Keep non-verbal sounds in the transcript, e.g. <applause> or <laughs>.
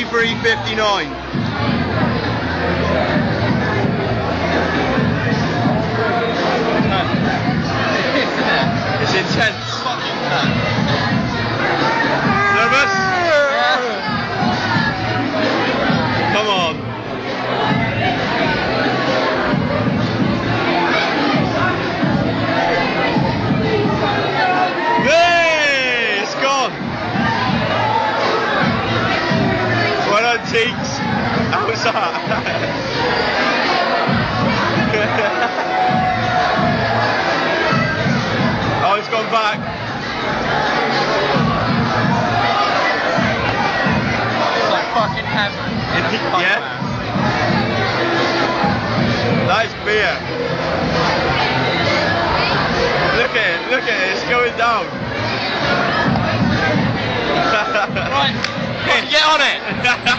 359. <laughs> It's intense. Cheeks. How was that? Uh, <laughs> oh, it's gone back. It's like fucking heaven. In a Yeah. Nice beer. Look at it, look at it, it's going down. <laughs> Right, get on it. <laughs>